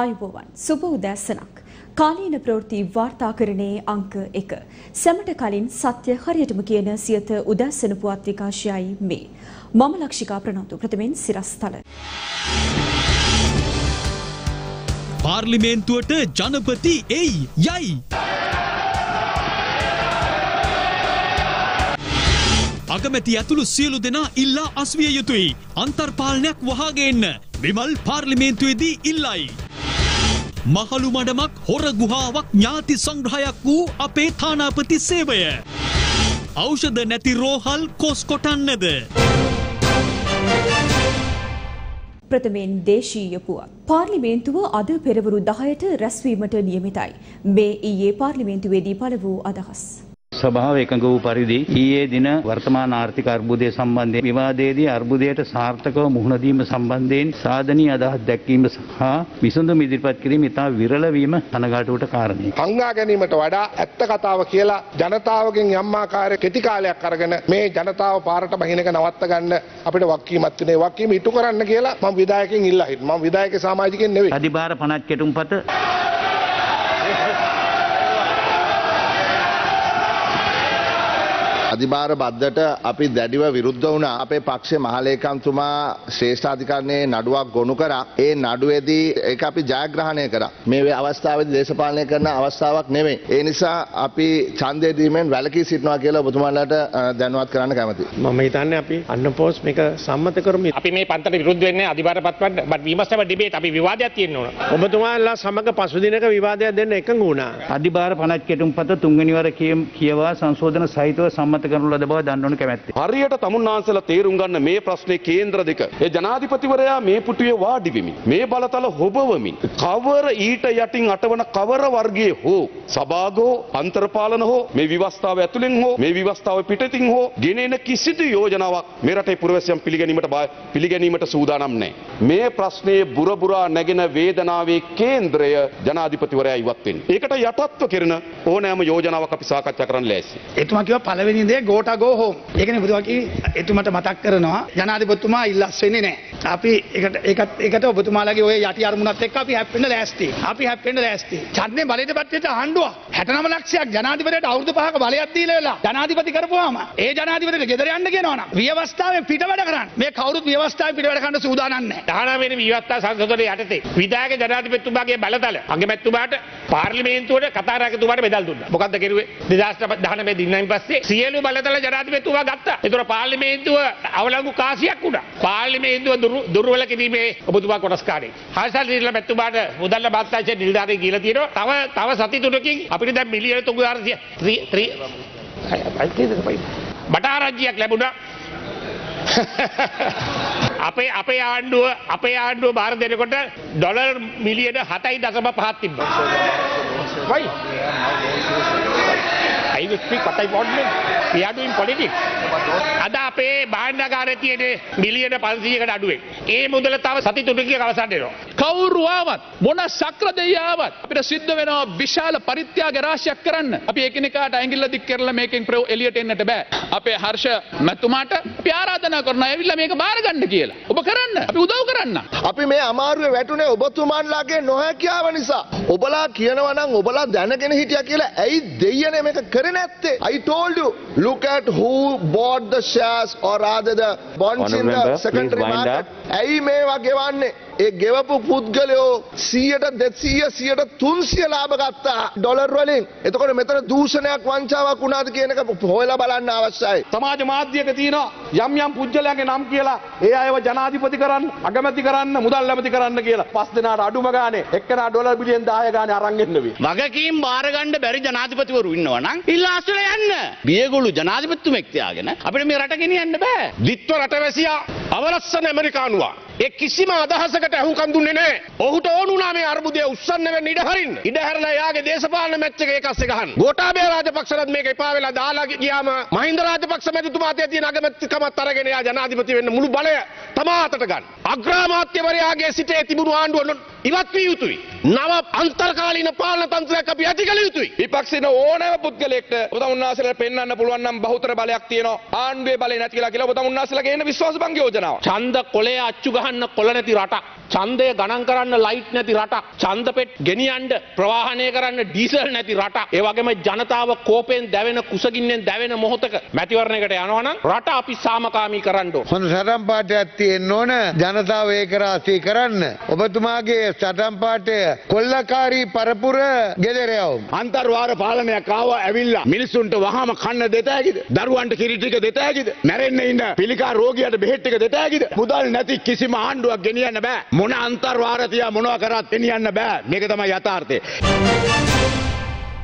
ආයුබෝවන් සුබ උදෑසනක්. කාලීන ප්‍රවෘත්ති වාර්තාකරණයේ අංක එක. සැමට කලින් සත්‍ය හරියටම කියන සියත උදෑසන පුවත් විකාශයයි මේ. මම ලක්ෂිකා ප්‍රනන්දු ප්‍රථමෙන් සිරස්තල. පාර්ලිමේන්තුවට ජනපති එයි යයි. අගමැති ඇතුළු සියලු දෙනා ඉල්ලා අස්විය යුතුයි. අන්තර්පාලනයක් වහාගේන්න විමල් පාර්ලිමේන්තුවේදී ඉල්ලයි. මහළු මඩමක් හොර ගුහාවක් ඥාති සංග්‍රහයක් වූ අපේ තානාපති සේවය. ඖෂධ නැති රෝහල් කොස් කොටන්නද. ප්‍රථමයෙන් දේශීය පුවත්. පාර්ලිමේන්තුව අද පෙරවරු 10ට රැස්වීමට නියමිතයි. මේ ඊයේ පාර්ලිමේන්තුවේදී පළ වූ අදහස්. සභාව එකඟ වූ පරිදි ඊයේ දින වර්තමාන ආර්ථික අර්බුදය සම්බන්ධයෙන් විවාදයේදී අර්බුදයට සාර්ථකව මුහුණ දීම සම්බන්ධයෙන් සාධනීය අදහස් දැක්වීම සහ විසඳුම් ඉදිරිපත් කිරීම ඉතා විරල වීම කනගාටුවට කාරණයක්. හංගා ගැනීමට වඩා ඇත්ත කතාව කියලා ජනතාවගෙන් යම් ආකාරයක කෙටි කාලයක් අරගෙන මේ ජනතාව පාරට බහිනක නවත්ත ගන්න අපිට වක්කීමක් තියෙනවා. වක්කීම ඉටු කරන්න කියලා මම විධායකෙන් ඉල්ලා හිටියා. මම විධායක සමාජිකෙන් නෙවෙයි. අධිභාර පනත් කෙටුම්පත අධිභාර බද්ධට අපි දැඩිව විරුද්ධ වුණා. අපේ පක්ෂේ මහලේකම්තුමා ශ්‍රේෂ්ඨාධිකරණයේ නඩුවක් ගොනු කරා. ඒ නඩුවේදී ඒක අපි ජයග්‍රහණය කරා. මේ අවස්ථාවේදී දේශපාලනය කරන අවස්ථාවක් නෙමෙයි. ඒ නිසා අපි ඡන්දය දීමෙන් වැළකී සිටිනවා කියලා ඔබතුමාලාට දැනුවත් කරන්න කැමතියි. මම හිතන්නේ අපි අන්න පෝස් මේක සම්මත කරමු. අපි මේ පන්තට විරුද්ධ වෙන්නේ අධිබාර පත්වන්න but we must have a debate අපි විවාදයක් තියෙන්න ඕන. ඔබතුමාලා සමග පසුදිනක විවාදයක් දෙන්න එකඟ වුණා. අධිභාර පනත් කෙටුම්පත තුන්වෙනි වර කියවා සංශෝධන සහිතව සම්මත කරනු ලද බව දන්වනු කැමැත්තේ. හරියට තමුන්නාන්සලා තේරුම් ගන්න මේ ප්‍රශ්නේ කේන්ද්‍ර දෙක. ඒ ජනාධිපතිවරයා මේ පුටුවේ වාඩි වෙමින් මේ බලතල හොබවමින් කවර ඊට යටින් අටවන කවර වර්ගයේ හෝ සභාගෝ අන්තර්පාලන හෝ මේ විවස්ථාව ඇතුළෙන් හෝ මේ විවස්ථාව පිටතින් හෝ ගෙනෙන කිසිදු යෝජනාවක් මේ රටේ පුරවැසියන් පිළිගැනීමට පිළිගැනීමට සූදානම් නැහැ. මේ ප්‍රශ්නයේ බුරබුරා නැගෙන වේදනාවේ කේන්ද්‍රය ජනාධිපතිවරයා ඉවත් වෙන්නේ. ඒකට යටත්ව කරන ඕනෑම යෝජනාවක් අපි සාකච්ඡා කරන්න ලෑස්ති. එතුමා කිව්වා පළවෙනි දේ ගෝට ගෝ හෝම්. ඒකනේ බුදුහා කිව්වේ එතුමට මතක් කරනවා ජනාධිපතිතුමා ඉල්ලස් වෙන්නේ නැහැ. අපි ඒකට ඒකත් ඒකට ඔබතුමාලගේ ඔය යටි අරමුණත් එක්ක අපි හැප්පෙන්න ලෑස්ති. අපි හැප්පෙන්න ලෑස්ති. ඡන්දේ බලයට පැත්තේ ආණ්ඩුව 69 ලක්ෂයක් ජනාධිපතියට අවුරුදු පහක බලයක් දීලා වෙලා ජනාධිපති කරපුවාම ඒ ජනාධිපතිට ගෙදර යන්න කියනවනම් ව්‍යවස්ථාවෙන් පිට වැඩ කරන්න. මේ කවුරුත් ව්‍යවස්ථාවෙන් පිට වැඩ කරන්න සූදානම් නැහැ. 19 වෙනි විවස්ථා සංසදයේ යටතේ විධායක ජනාධිපතිතුමාගේ බලතල අගමැතිතුමාට පාර්ලිමේන්තුවට කතා රාජතුමාට මෙදල් දුන්නා. මොකද්ද කෙරුවේ? 2019 දිනයින් පස්සේ සියලු බලතල ජනාධිපතිතුමා ගත්තා. ඒතර පාර්ලිමේන්තුව අවලංගු කාසියක් වුණා. පාර්ලිමේන්තුව දුර්වල කිරීමේ ඔබතුමා කොටස්කාරයෙක්. හර්ෂල් නිර්මල මැතිතුමාට මුදල් බාත්තාචේ නිලධාරී කියලා තියෙනවා. තව තව සති තුනකින් අපිට දැන් මිලියන 3400 බටාරජ්‍යයක් ලැබුණා. අපේ අපේ ආණ්ඩුව අපේ ආණ්ඩුව බාර දෙනකොට ඩොලර් මිලියන 7.5ක් තිබ්බා. Why? I will speak what I want. We are doing politics. අද අපේ භාණ්ඩාගාරයේ තියෙන මිලියන 500කට අඩුවෙන්. ඒ මුදල තව සති තුනකින් අවසන් වෙනවා. කවුරු ආවත් මොන සක්‍ර දෙයියාවත් අපිට සිද්ධ වෙනවා විශාල පරිත්‍යාග රාශියක් කරන්න. අපි එකිනෙකාට ඇඟිල්ල දික් කරලා මේකෙන් ප්‍රෝ එළියට එන්නට බෑ. අපේ හර්ෂ මැතුමාට අපි ආරාධනා කරනවා ඇවිල්ලා මේක බාර ගන්න කියලා. ඔබ කරන්න. අපි උදව් කරන්න. අපි මේ අමාරුවේ වැටුනේ ඔබතුමාන්ලාගේ නොහැකියාව නිසා. ඔබලා කියනවා නම් ඔබලා දැනගෙන හිටියා කියලා ඇයි දෙයියනේ මේක කරේ නැත්තේ? I told you look at who bought the shares or rather the bonds in the secondary market. ඇයි මේවා ගෙවන්නේ? ඒ ගෙවපු පුද්ගලයෝ 100ට 200 100ට 300 ලාභ ගත්තා ඩොලර් වලින්. එතකොට මෙතන දූෂණයක් වංචාවක් වුණාද කියන එක හොයලා බලන්න අවශ්‍යයි. සමාජ මාධ්‍යයක තියෙනවා යම් යම් පුද්ගලයන්ගේ නම් කියලා ඒ අයව ජනාධිපති කරන්න, අගමැති කරන්න, මුදල් ඇමති කරන්න කියලා. පස් දෙනාට අඩුම ගානේ එක්කෙනා ඩොලර් බිලියන් 10 ගානේ අරන් එන්න වෙයි. වගකීම් බාර ගන්න බැරි ජනාධිපතිවරු ඉන්නවා නම් ඉල්ලාස්වල යන්න. බියගොළු ජනාධිපතිතුමෙක් තියාගෙන අපිට මේ රට ගෙනියන්න බෑ. දිත්ව රටවැසියා අවලස්සන ඇමරිකානුවා. ඒ කිසිම අදහසකට ඇහුම්කන් දුන්නේ නැහැ. ඔහුට ඕන වුණා මේ අර්බුදය උස්සන්න වෙන්න ඉඩ හරින්න. ඉඩ හැරලා යාගේ දේශපාලන මැච් එක ඒකස්සේ ගහන්න. ගෝඨාභය රාජපක්ෂලත් මේක එපා වෙලා දාලා ගියාම මහින්ද රාජපක්ෂ මැතිතුමා අතේ තියෙන අගමැතිකමත් අරගෙන යා ජනාධිපති වෙන්න මුළු බලය තමා අතට ගන්න. අග්‍රාමාත්‍යවරයාගේ සිටේ තිබුණු ආණ්ඩුව ඉවත් වී යුතුයි. නව අන්තර්කාලීන පාලන තන්ත්‍රයක් අපි ඇති කළ යුතුයි. විපක්ෂින ඕනෑම පුද්ගලෙක්ට ඔබ උන්වහන්සේලාට පෙන්වන්න පුළුවන් නම් බහුතර බලයක් තියෙනවා. ආණ්ඩුවේ බලය නැති කියලා කියලා ඔබ උන්වහන්සේලාගේ එන විශ්වාසභංග යෝජනාව. ඡන්ද කොලේ අච්චු ගහන්න කොළ නැති රටක්. ඡන්දය ගණන් කරන්න ලයිට් නැති රටක්. ඡන්ද පෙට් ගෙනියන්න ප්‍රවාහනය කරන්න ඩීසල් නැති රටක්. ඒ වගේම ජනතාව කෝපයෙන් දැවෙන කුසගින්නෙන් දැවෙන මොහොතක මැතිවරණයකට යනවා නම් රට අපි සාමකාමී කරන්න ඕන. හොඳ සටන් පාටයක් තියෙන්න ඕන ජනතාව ඒක රාශී කරන්න. ඔබතුමාගේ සටන් පාටය කොල්ලකාරී පරපුර ගෙදරයවුම්. අන්තර්වාර පාලනයක් ආවා ඇවිල්ලා මිනිස්සුන්ට වහම කන්න දෙතෑකිද දරුවන්ට කිරිටික දෙතෑකිද මැරෙන්න ඉන්න පිළිකා රෝගයට බෙහෙට්ටික දෙතෑකිද මුදල් නැති කිසිම ආණ්ඩුවක් ගෙනියන්න බෑ මොන අන්තර්වාරතියා මොනවා කරත් ගෙනියන්න බෑ මේක තමයි යථාර්ථය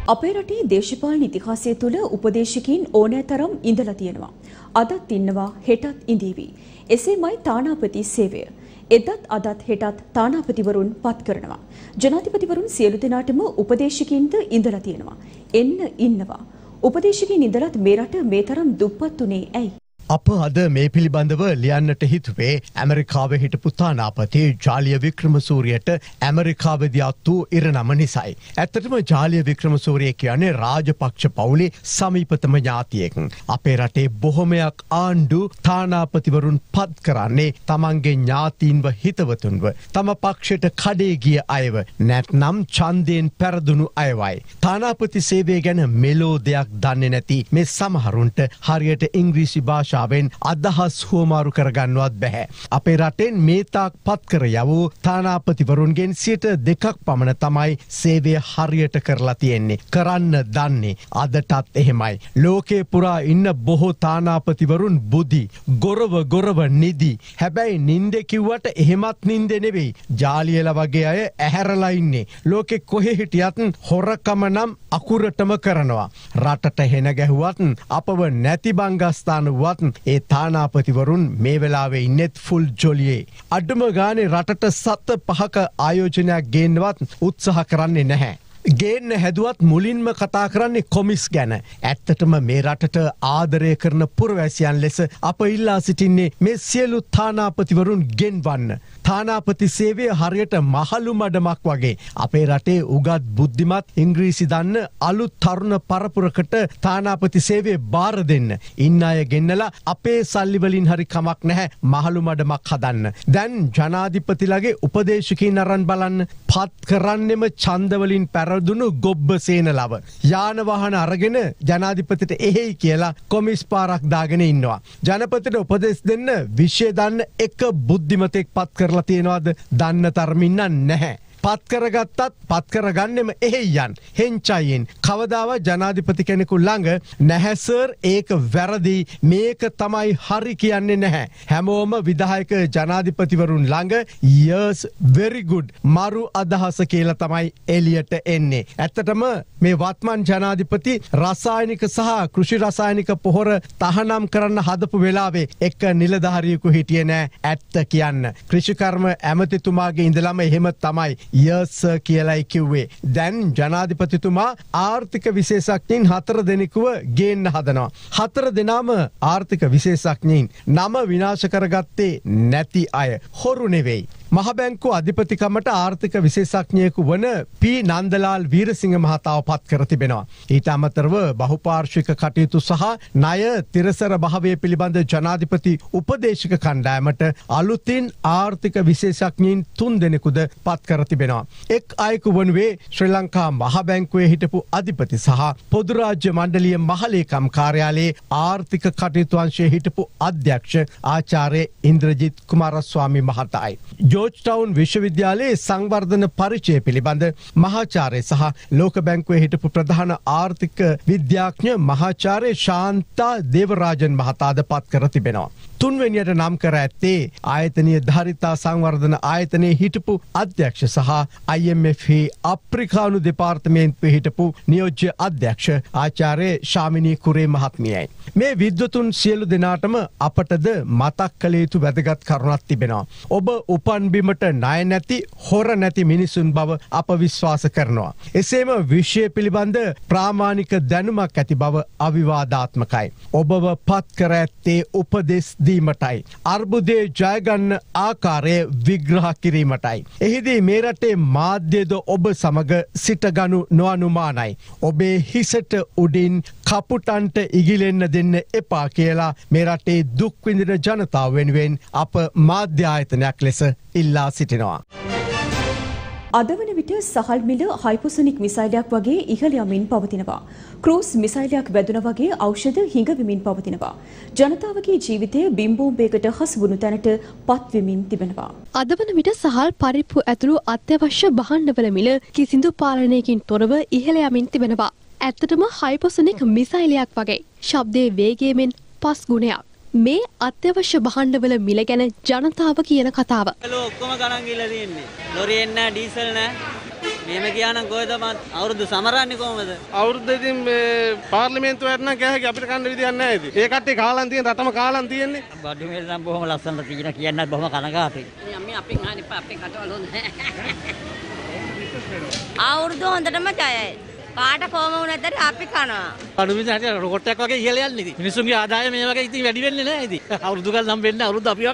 අපේ රටේ දේශපාලන ඉතිහාසය තුළ උපදේශකයින් ඕනෑ තරම් ඉඳලා තියෙනවා. අදත් ඉන්නවා හෙටත් ඉඳීවි. එසේමයි තානාපති සේවය. එදත් අදත් හෙටත් තානාපතිවරුන් පත් කරනවා. ජනාධිපතිවරුන් සියලු දෙනාටම උපදේශකයින්ද ඉඳලා තියෙනවා. එන්න ඉන්නවා. උපදේශකයින් ඉඳලත් මේ රට මේ තරම් දුප්පත් උනේ ඇයි? අප අද මේ පිළිබඳව ලියන්නට හිතුවේ ඇමරිකාව හිටපු තානාපති ජාලිය වික්‍රමසූරියට ඇමරිකාවදයක් වූ ඉරනම නිසයි. ඇත්තටම ජාලිය වික්‍රමසූරිය කියන්නේ රාජපක්ෂ පවුලේ සමීපතම ඥාතියෙක්. අපේ රටේ බොහොමයක් ආණ්ඩු තානාපතිවරුන් පත් කරන්නේ තමන්ගේ ඥාතීන්ව හිතවතුන්ව. තම පක්ෂයට කඩේ ගිය අයව නැත්නම් චන්දයෙන් පැරදුණු අයවයි. තානාපති සේවය ගැන මෙලෝ දෙයක් දන්නේ නැති මේ සමහරුන්ට හරියට ඉංග්‍රීසි භාෂා භාෂාවෙන් අදහස් හුවමාරු කරගන්නවත් බැහැ. අපේ රටෙන් මේතාක් පත්කර යවූ තානාපතිවරුන්ගෙන් සියට දෙකක් පමණ තමයි සේවය හරියට කරලා තියෙන්නේ. කරන්න දන්නේ අදටත් එහෙමයි. ලෝකේ පුරා ඉන්න බොහෝ තානාපතිවරුන් බුදි ගොරව ගොරව නිදි. හැබැයි නින්දෙ කිව්වට එහෙමත් නින්ද නෙවෙයි. ජාලියල වගේ අය ඇහැරලා ඉන්නේ. ලෝකෙ කොහෙ හිටියත් හොරකම නම් අකුරටම කරනවා. රටට හෙන ගැහුවත් අපව නැති බංගස්ථාන වත් ඒ තානාපතිවරුන් මේ වෙලාවේ ඉන්නෙත් ෆුල් ජොලියේ. අඩුම ගානේ රටට සත්ත පහක ආයෝජනයක් ගේන්නවත් උත්සාහ කරන්නේ නැහැ. ගේන්න හැදුවත් මුලින්ම කතා කරන්නේ කොමිස් ගැන. ඇත්තටම මේ රටට ආදරය කරන පුරවැසියන් ලෙස අප ඉල්ලා සිටින්නේ මේ සියලු තානාපතිවරුන් ගෙන්වන්න. තානාපති සේවය හරියට මහලු මඩමක් වගේ. අපේ රටේ උගත් බුද්ධිමත් ඉංග්‍රීසි දන්න අලුත් තරුණ පරපුරකට තානාපති සේවේ බාර දෙන්න. ඉන්න අය ගෙන්නලා අපේ සල්ලිවලින් හරි කමක් නැහැ මහලු මඩමක් හදන්න. දැන් ජනාධිපතිලගේ උපදේශකින් අරන් බලන්න පත් කරන්නෙම චන්දවලින් පැරදුණු ගොබ්බ සේන ලව. යානවාහන අරගෙන ජනාධිපතිට එහෙයි කියලා කොමිස් පාරක් දාගෙන ඉන්නවා. ජනපතිට උපදෙස් දෙන්න විශ්ෂය දන්න එක බුද්ධිමතෙක් පත් කරලා තියෙනවාද දන්න තරමින්න නැහැ. පත්කරගත්තත් පත්කරගන්නෙම එහෙයන් හෙංචයියෙන් කවදාව ජනාධිපති කෙනෙකු ළඟ නැහැසර් ඒක වැරදි. මේක තමයි හරි කියන්නේ නැහැ. හැමෝම විදායක ජනාධිපතිවරුන් ළඟ යර්ස් වෙරිගුඩ් මරු අදහස කියල තමයි එලියට එන්නේ. ඇත්තටම මේ වත්මන් ජනාධිපති රසායනික සහ කෘෂි රසායනික පොහොර තහනම් කරන්න හදපු වෙලාවේ එක නිලධාරියකු හිටිය නෑ. ඇත්ත කියන්න. කෘෂිකර්ම ඇමතිතුමාගේ ඉඳලම එහෙම තමයි. යස කියලයි කිව්වේ. දැන් ජනාධිපතිතුමා ආර්ථික විශේෂක්ඥයින් හතර දෙනෙකුව ගේන්න හදනවා. හතර දෙනාම ආර්ථික විශේෂක්ඥයින් නම විනාශ කරගත්තේ නැති අය හොරු නෙවෙයි. මහබැංකු අධිපතිකමට ආර්ථික විශේෂඥයකු වන පී නන්දලාල් වීරසිංහ මහතාව පත් කර තිබෙනවා. ඊට අමතරව බහුපාර්ශික කටයුතු සහ ණය තිරසර භාවය පිළිබඳ ජනාධිපති උපදේශක කණ්ඩෑමට අලුතින් ආර්ථික විශේෂඥයින් තුන් දෙනෙකුද පත් කර තිබෙනවා. එක් අයකු වනුවේ ශ්‍රී ලංකා මහබැංකුවේ හිටපු අධිපති සහ පොදුරාජ්‍ය මණ්ඩලිය මහලේකම් කාර්යාලයේ ආර්ථික කටයුතුවංශය හිටපු අධ්‍යක්ෂ ආචාරය ඉන්ද්‍රජිත් කුමාරස්වාමි මහතයි. ජෝජ්ටවුන් විශ්වවිද්‍යාලයේ සංවර්ධන පරිචය පිළිබඳ මහාචාරය සහ ලෝක බැංකුවේ හිටපු ප්‍රධාන ආර්ථික විද්‍යාඥ මහාචාරය ශාන්තා දේවරාජන් මහතාද පත් කර තිබෙනවා. තුන්වෙනියට නම් කර ඇත්තේ ආයතනය ධරිතා සංවර්ධන ආයතනය හිටපු අධ්‍යක්ෂ සහ IMF අප්‍රිකානු දෙපාර්තමේන්ත්ව හිටපු නියෝජ්‍ය අධ්‍යක්ෂ ආචාරය ශාමිනී කුරේ මහත්මියයි. මේ විද්වතුන් සියලු දෙනාටම අපටද මතක් කළ යුතු වැදගත් කරුණත් තිබෙනවා. ඔබ උපන්බිමට ණය නැති හොර නැති මිනිසුන් බව අප විශ්වාස කරනවා. එසේම විශ්වය පිළිබඳ ප්‍රාමාණික දැනුමක් ඇති බව අවිවාධාත්මකයි. ඔබව පත් කර ඇත්තේ උපදෙස් දීමටයි. අර්බුදය ජයගන්න ආකාරය විග්‍රහ කිරීමටයි. එහිදී මේ රටේ මාධ්‍යද ඔබ සමග සිටගනු නොඅනුමානයි. ඔබේ හිසට උඩින් කපුටන්ට ඉගිලෙන්න දෙන්න එපා කියලා මේ රටේ දුක්විඳින ජනතාව වෙනුවෙන් අප මාධ්‍යායතනයක් ලෙස ඉල්ලා සිටිනවා. අද වන විට සහල් මිල හයිපොසොනික් මිසයිලයක් වගේ ඉහළ යමින් පවතිනවා. ක්‍රූස් මිසයිලයක් වැදුන වගේ ඖෂධ හිඟවිමින් පවතිනවා. ජනතාවගේ ජීවිතය බිම්බෝම්බයකට හසුවුණු තැනට පත්වෙමින් තිබෙනවා. අද වන විට සහල් පරිප්පු ඇතුළු අත්‍යවශ්‍ය බහණ්ඩවල මිල කිසිදු පාලනයකින් තොරව ඉහළ යමින් තිබෙනවා. ඇත්තටම හයිපොසොනික් මිසයිලයක් වගේ. ශබ්දයේ වේගයමෙන් පස් ගුණයක්. මේ අත්‍යවශ්‍ය බහණ්ඩවල මිල ගැන ජනතාව කියන කතාව. ඔක්කොම ගණන් ගිහලා තියෙන්නේ. ලොරි එන්නේ නැහැ, ඩීසල් නැහැ. මෙහෙම ගියානම් කොහෙද මත් අවුරුදු සමරන්නේ කොහමද? අවුරුද්ද ඉතින් මේ පාර්ලිමේන්තුවට නම් කෑහකි අපිට කන්න විදියක් නැහැ ඉතින්. ඒ කට්ටිය කාලන් තියෙන රටම කාලන් තියෙන්නේ. බඩු මිල නම් බොහොම ලස්සනට තියෙන කියන්නත් බොහොම කනගාටුයි. අපි අපෙන් එපා අපේ කටවල හොඳ අවුරුදු හොඳටම ජයයි. කාට කොහම වුණත් අපි කනවා. බඩු මිල හැටියට රොකට් එකක් වගේ ඉහළ යන්නේ ඉතින්. මිනිස්සුන්ගේ ආදායම මේ වගේ ඉතින් වැඩි වෙන්නේ නැහැ ඉතින්. අවුරුදු ගාන නම් වෙන්නේ අවුරුදු අපිව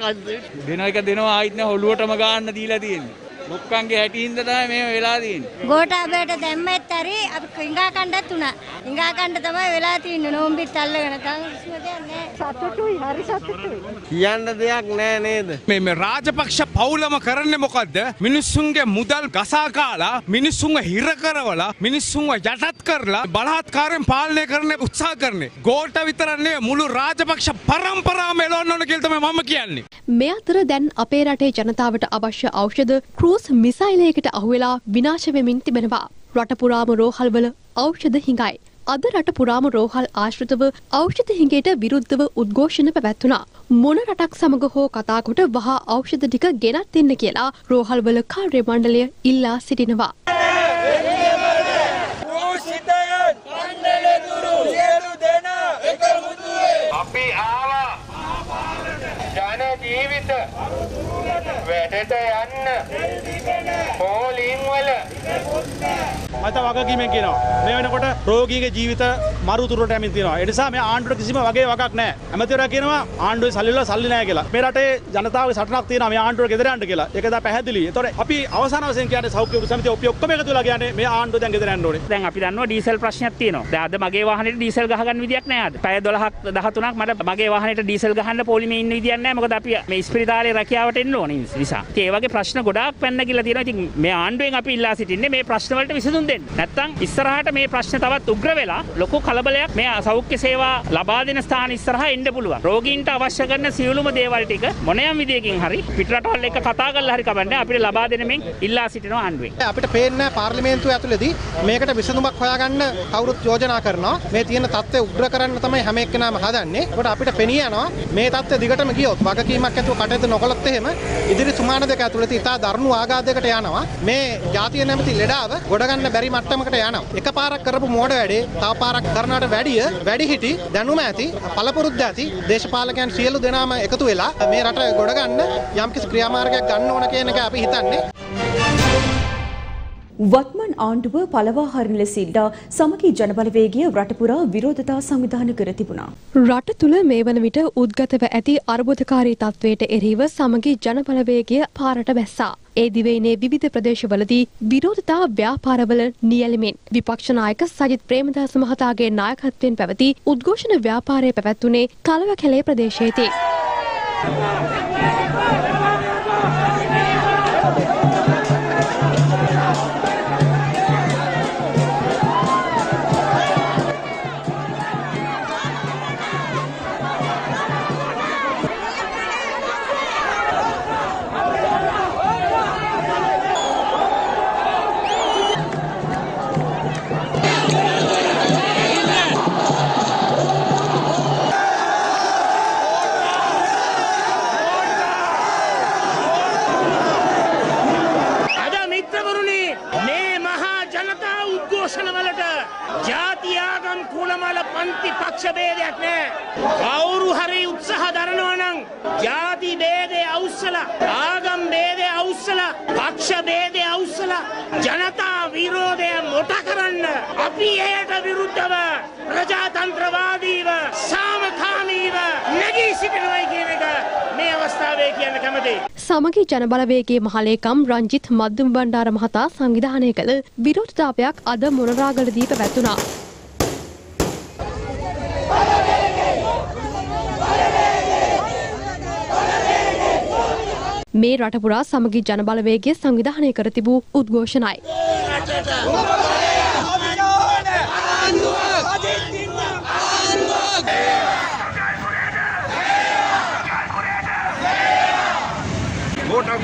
දෙන එක දෙනවා ආයිත් නෑ ඔළුවටම ගන්න දීලා තියෙන්නේ. ලොක්කන්ගේ හැටින්ද තමයි මේ වෙලා තියෙන්නේ. ගෝඨාභයට දැම්මෙත් හරි අපි හිඟා කණ්ඩත් උනා. හිඟා කණ්ඩ තමයි වෙලා තියෙන්නේ නෝම්බිත් අල්ලගෙන. තම කිසිම දෙයක් නැහැ. සතුටුයි හරි සතුටුයි. කියන්න දෙයක් නෑ නේද? මේ මේ රාජපක්ෂ පවුලම කරන්නේ මොකද්ද? මිනිස්සුන්ගේ මුදල් ගසා කාලා, මිනිස්සුන්ව හිර කරවලා, මිනිස්සුන්ව යටත් කරලා බලහත්කාරයෙන් පාලනය කරන්න උත්සාහ කරන්නේ. ගෝල්ට විතරක් නෙවෙයි මුළු රාජපක්ෂ පරම්පරාවම එලවන්න ඕන කියලා තමයි මම කියන්නේ. මේ අතර දැන් අපේ රටේ ජනතාවට අවශ්‍ය ඖෂධ ක්‍රූස් මිසයිලයකට අහුවෙලා විනාශ වෙමින් තිබෙනවා. රට පුරාම රෝහල්වල ඖෂධ හිඟයි. අද රට පුරාම රෝහල් ආශ්‍රිතව ඖෂධ හිඟයට විරුද්ධව උද්ඝෝෂණ පැවැත්වුණා. මොන රටක් සමග හෝ කතාකොට වහා ඖෂධ ටික ගෙනත් දෙන්න කියලා රෝහල්වල කාර්ය මණ්ඩලය ඉල්ලා සිටිනවා. අපි ආවා ජන ජීවිත වැඩට යන්න පෝලිම් වල මත වගකීමෙන් කියනවා. මේ වෙනකොට රෝගීගේ ජීවිත මරුතුරට ඇමින් තියෙනවා. ඒ නිසා මේ ආණ්ඩුවට කිසිම වගේ වගක් නැහැ. ඇමතිවරයා කියනවා ආණ්ඩුවේ සල්ලි වල සල්ලි නැහැ කියලා. මේ රටේ ජනතාවගේ සටනක් තියෙනවා මේ ආණ්ඩුවට ගෙදර යන්න කියලා. ඒක දා පැහැදිලි. ඒතකොට අපි අවසාන වශයෙන් කියන්නේ සෞඛ්‍ය සමිතිය අපි ඔක්කොම එකතු වෙලා කියන්නේ මේ ආණ්ඩුව දැන් ගෙදර යන්න ඕනේ. දැන් අපි දන්නවා ඩීසල් ප්‍රශ්නයක් තියෙනවා. දැන් අද මගේ වාහනේට ඩීසල් ගහගන්න විදියක් නැහැ අද. පැය 12ක් 13ක් මට මගේ වාහනේට ඩීසල් ගහන්න පොලිමේ ඉන්න විදියක් නැහැ. මොකද අපි මේ ඉස්පිරිතාලේ රැකියාවට එන්න ඕනේ නිසා. ඉතින් ඒ වගේ ප්‍රශ්න ගොඩාක් පැන්න කියලා තියෙනවා. ඉතින් මේ ආණ්ඩුවෙන් අපි ඉල්ලා සිටින්නේ මේ ප්‍රශ්න වලට විසඳුම් දෙන්න නැත්තම් ඉස්සරහට මේ ප්‍රශ්න තවත් උග්‍ර වෙලා ලොකු කලබලයක් මේ සෞඛ්‍ය සේවා ලබා දෙන ස්ථාන ඉස්සරහා එන්න පුළුවන්. රෝගීන්ට අවශ්‍ය කරන සියලුම දේවල් ටික මොනෑම විදියකින් හරි පිටරටවල් එක්ක කතා කරලා හරි කමන්නේ අපිට ලබා දෙන මෙන් ඉල්ලා සිටිනවා ආණ්ඩුවෙන් අපිට පේන්නේ පාර්ලිමේන්තුව ඇතුළේදී මේකට විසඳුමක් හොයාගන්න කවුරුත් යෝජනා කරනවා. මේ තියෙන තත්ත්වය උග්‍ර කරන්න තමයි හැම එක්කෙනාම හදන්නේ. ඒකට අපිට පෙනී යනවා. මේ තත්ත්වය දිගටම ගියොත් වගකීමක් ඇතුව කටයුතු නොකළොත් එහෙම ඉදිරි සුමාන දෙක ඇතුළත ඉතා දරුණු ආඝාතයකට යනවා. මේ ජාතිය නැමැති ලෙඩාව ගොඩ ගන්න බැරි මට්ටමකට යනවා. එක පාරක් කරපු මෝඩ වැඩේ තව පාරක් කරනවට වැඩිය වැඩි හිටි දැනුම ඇති පළපුරුද්ද ඇති දේශපාලකයන් සියලු දෙනාම එකතු වෙලා මේ රට ගොඩ ගන්න යම්කිසි ක්‍රියාමාර්ගයක් ගන්න ඕන කියන එක අපි හිතන්නේ. වත්මන් ආණ්ඩුව පළවා හරින ලෙස ඉල්ලා සමගී ජනබලවේගය රටපුරා විරෝධතා සංවිධාන කර තිබුණා. රට තුළ මේ වන විට උද්ගතව ඇති අර්බුදකාරී තත්ත්වයට එරෙහිව සමගී ජනබලවේගය පාරට බැස්සා. ඒ දිවයිනේ විවිධ ප්‍රදේශවලදී විරෝධතා ව්‍යාපාරවල නියැලෙමින් විපක්ෂ නායක සජිත් ප්‍රේමදාස මහතාගේ නායකත්වයෙන් පැවති උද්ඝෝෂණ ව්‍යාපාරය පැවැත්වුණේ කලව කැලේ ප්‍රදේශයේදී. විශාල පන්ති පක්ෂ ભેදයක් නැහැ. කවුරු හරි උත්සාහ දරනවා නම් ಜಾති ભેදේ අවුස්සලා, ආගම් ભેදේ අවුස්සලා, පක්ෂ ભેදේ අවුස්සලා ජනතා විරෝධය මොට කරන්න අපි එයට විරුද්ධව ප්‍රජාතන්ත්‍රවාදීව සාමකාමීව නැගී සිටිනවා කියන එක මේ අවස්ථාවේ කියන්න කැමතියි. සමගි ජනබලවේගේ මහලේකම් රංජිත් මධ්දුම් බණ්ඩාර මහතා සංවිධානය කළ විරෝධතාවයක් අද මොනරාගලදී පැවැත්වුණා. මේ රටපුරා සමගි ජනබලවේගේ සංවිධානය කර තිබූ උද්ඝෝෂණයි.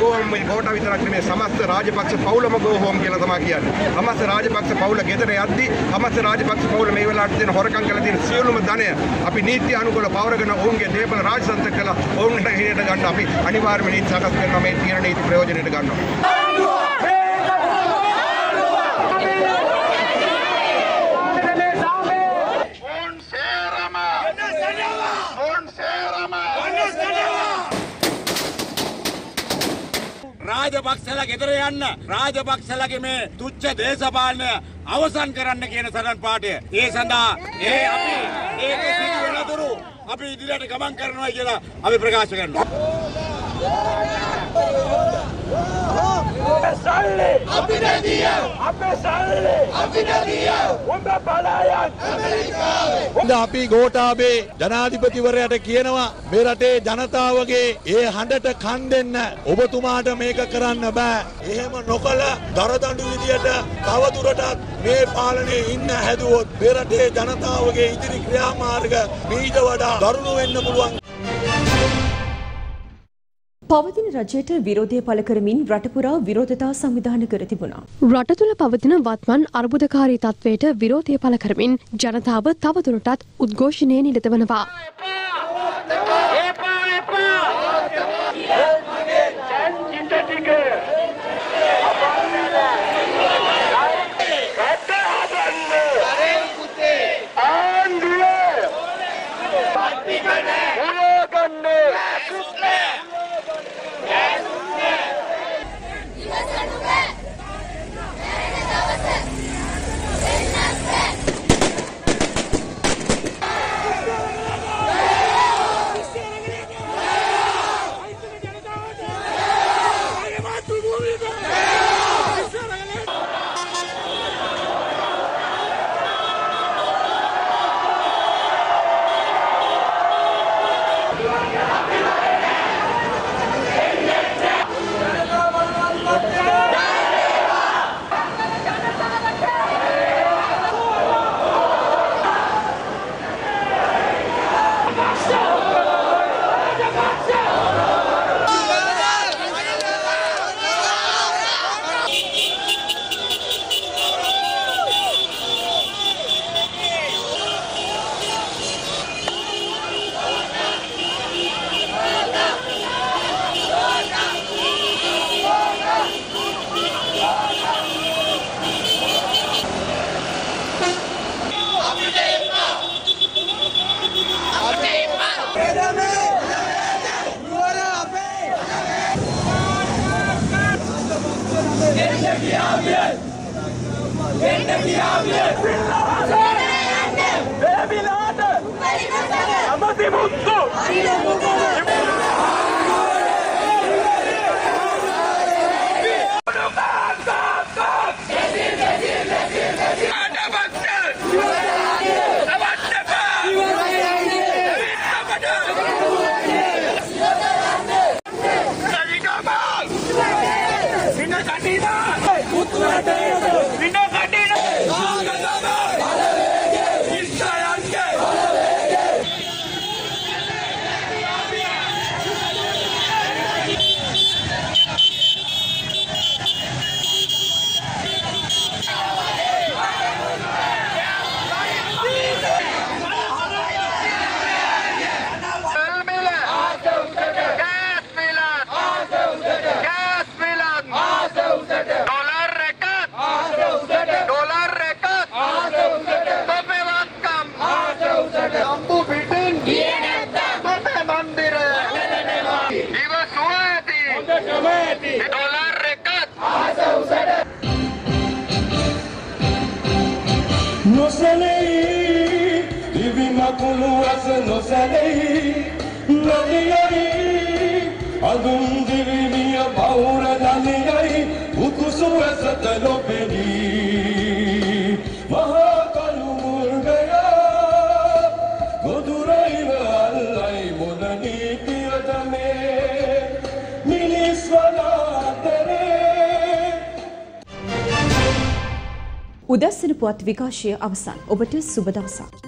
ගෝහම් ගෝට විතරක් නෙමෙයි සමස්ත රාජපක්ෂ පවුලම ගෝහෝම් කියලා තමයි කියන්නේ. සමස්ත රාජපක්ෂ පවුල ගෙදර යද්දි සමස්ත රාජපක්ෂ පවුල මේ වෙලාවට තියෙන හොරකම් කරලා තියෙන සියලුම ධනය අපි නීති අනුකූල පවරගෙන ඔවුන්ගේ දේපල රාජසන්ත කළා ඔවුන්ට හිරට ගන්න අපි අනිවාර්යයෙන්ම නීති සකස් කරනවා මේ තියෙන නීති ප්‍රයෝජනෙට ගන්නවා. රාජපක්ෂලා ගෙදර යන්න රාජපක්ෂලගේ මේ තුච්ච දේශපාලනය අවසන් කරන්න කියන සටන් පාටය. ඒ සඳහා ඒ අපි ඒක සිදු වෙනතුරු අපි ඉදිරියට ගමන් කරනවා කියලා අපි ප්‍රකාශ කරනවා. සල්ලි. අපිට දිය අපේ සල්ලි. අපිට දිය උඹ පලායන් හොඳ අපි ගෝඨාභය ජනාධිපතිවරයාට කියනවා මේ රටේ ජනතාවගේ ඒ හඬට කන් දෙන්න. ඔබතුමාට මේක කරන්න බෑ. එහෙම නොකල දරදඬු විදියට තවදුරටත් මේ පාලනයේ ඉන්න හැදුවොත් මේ රටේ ජනතාවගේ ඉදිරි ක්‍රියාමාර්ග මීට වඩා දරුණු වෙන්න පුළුවන්. පවතින රජයට විරෝධය පළ කරමින් රටපුරා විරෝධතා සංවිධාන කර තිබුණා. රට තුළ පවතින වත්මන් අර්බුදකාරී තත්වයට විරෝධය පළ කරමින් ජනතාව තවදුරටත් උද්ඝෝෂණය නිරත වනවා. Miserabile! Gente miserabile! Bene, Milano! Amate molto! Amate molto! කුණු රස නොසැලෙයි නදියයි අඳුම් දිවිමිය පවුර දනියයි උකුසු රසත නොපෙනී මහා කළු මුර්ගය ගොදුරයිව අල්ලයි මොන නීතියද මේ මිනිස් වනාතරේ උදැස්සන පුවත් විකාශය අවසන්. ඔබට සුබ දවසක්.